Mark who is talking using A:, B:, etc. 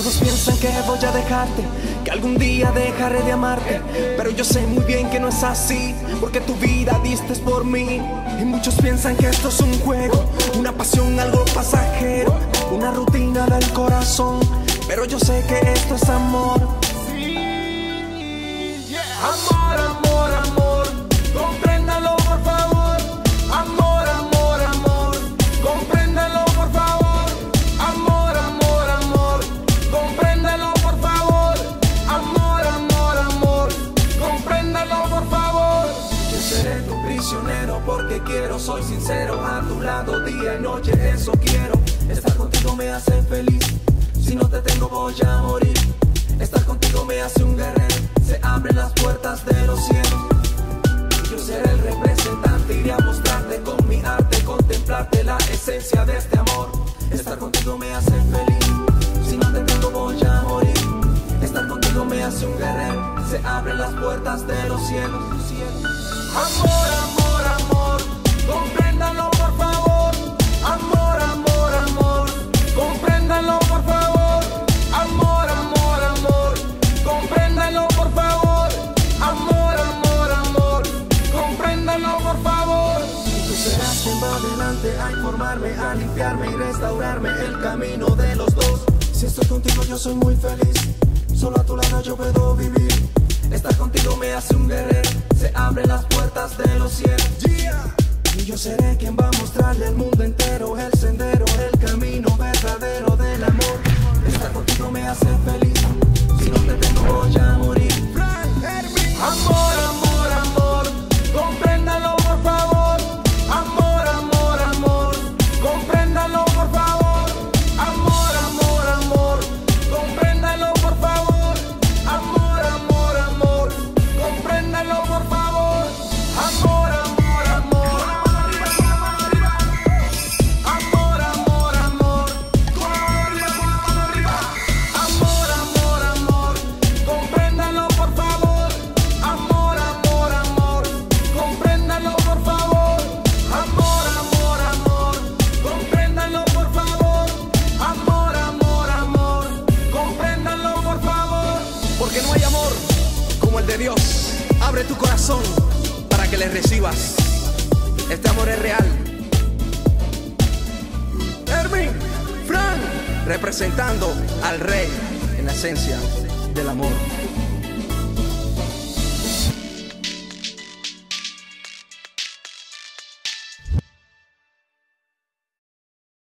A: Todos piensan que voy a dejarte, que algún día dejaré de amarte. Pero yo sé muy bien que no es así, porque tu vida diste por mí. Y muchos piensan que esto es un juego, una pasión, algo pasajero, una rutina del corazón. Pero yo sé que esto es amor.
B: Amor, amor, amor,
A: porque quiero, soy sincero. A tu lado día y noche, eso quiero. Estar contigo me hace feliz. Si no te tengo, voy a morir. Estar contigo me hace un guerrero. Se abren las puertas de los cielos. Yo seré el representante, iré a mostrarte con mi arte, contemplarte la esencia de este amor. Estar contigo me hace feliz. Si no te tengo, voy a morir. Estar contigo me hace un guerrero. Se abren las puertas de los cielos.
B: Amor,
A: quien va adelante a informarme, a limpiarme y restaurarme el camino de los dos. Si estoy contigo yo soy muy feliz, solo a tu lado yo puedo vivir. Estar contigo me hace un guerrero, se abren las puertas de los cielos. Y yo seré quien va de Dios. Abre tu corazón para que le recibas. Este amor es real. Erwin, Frank, representando al rey en la esencia del amor.